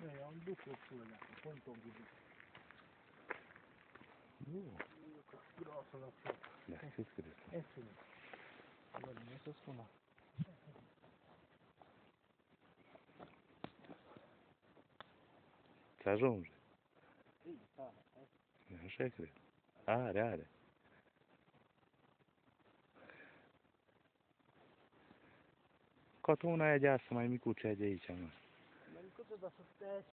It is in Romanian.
Nu, eu am duc ursul ăla, sunt o gândit. Nu. Vreau să-l. Da, ce scris. asta? E sună. Bă, nu să spună. Să ajunge. Așa cred. Are, are. Cotul una e de asta, mai micuță de aici, mă. बिल्कुल सुबह सुबह